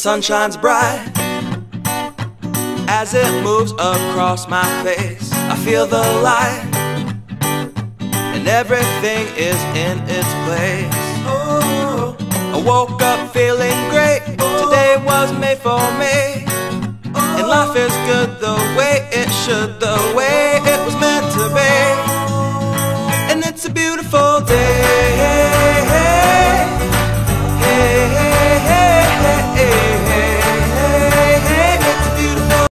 sun shines bright as it moves across my face. I feel the light, and everything is in its place. I woke up feeling great. Today was made for me, and life is good the way it should, the way it was meant to be. And it's a beautiful day.